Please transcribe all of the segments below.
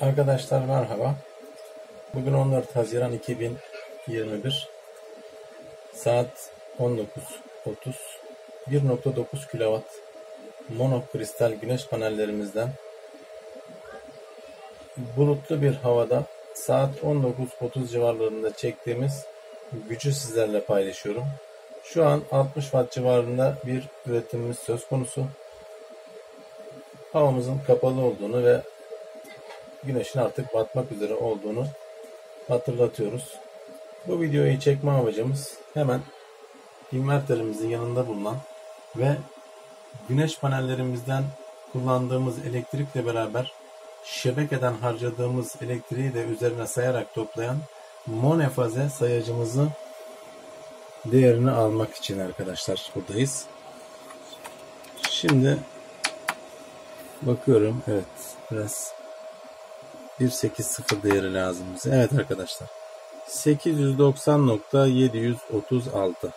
Arkadaşlar merhaba. Bugün 14 Haziran 2021. Saat 19.30. 1.9 kW monokristal güneş panellerimizden bulutlu bir havada saat 19.30 civarlarında çektiğimiz gücü sizlerle paylaşıyorum. Şu an 60 watt civarında bir üretimimiz söz konusu. Havamızın kapalı olduğunu ve güneşin artık batmak üzere olduğunu hatırlatıyoruz. Bu videoyu çekme amacımız hemen inverterimizin yanında bulunan ve güneş panellerimizden kullandığımız elektrikle beraber şebekeden harcadığımız elektriği de üzerine sayarak toplayan monofaze sayacımızı değerini almak için arkadaşlar buradayız. Şimdi bakıyorum evet biraz 1.80 değeri lazım bize. Evet arkadaşlar 890.736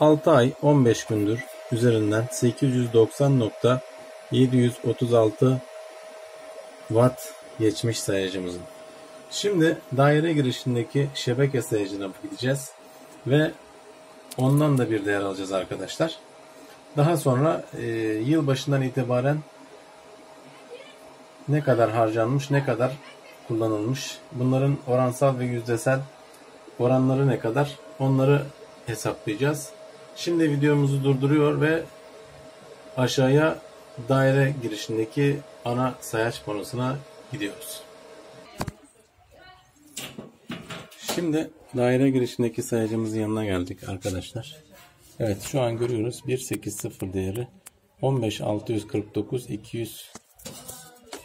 6 ay 15 gündür üzerinden 890.736 watt geçmiş sayacımızın. Şimdi daire girişindeki şebeke sayacına gideceğiz ve ondan da bir değer alacağız arkadaşlar. Daha sonra e, yıl başından itibaren ne kadar harcanmış, ne kadar kullanılmış, bunların oransal ve yüzdesel oranları ne kadar onları hesaplayacağız. Şimdi videomuzu durduruyor ve aşağıya daire girişindeki ana sayaç panosuna gidiyoruz. Şimdi daire girişindeki sayacımızın yanına geldik arkadaşlar. Evet şu an görüyoruz 180 değeri 15649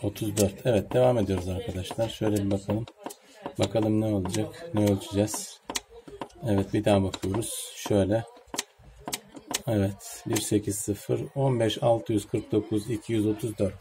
234. Evet devam ediyoruz arkadaşlar. Şöyle bir bakalım. Bakalım ne olacak? Ne ölçeceğiz? Evet bir daha bakıyoruz. Şöyle. Evet 180 15649 234.